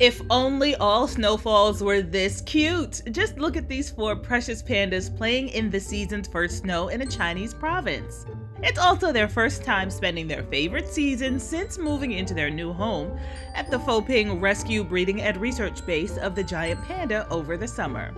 If only all snowfalls were this cute! Just look at these four precious pandas playing in the season's first snow in a Chinese province. It's also their first time spending their favorite season since moving into their new home at the Foping Rescue Breeding and Research Base of the giant panda over the summer.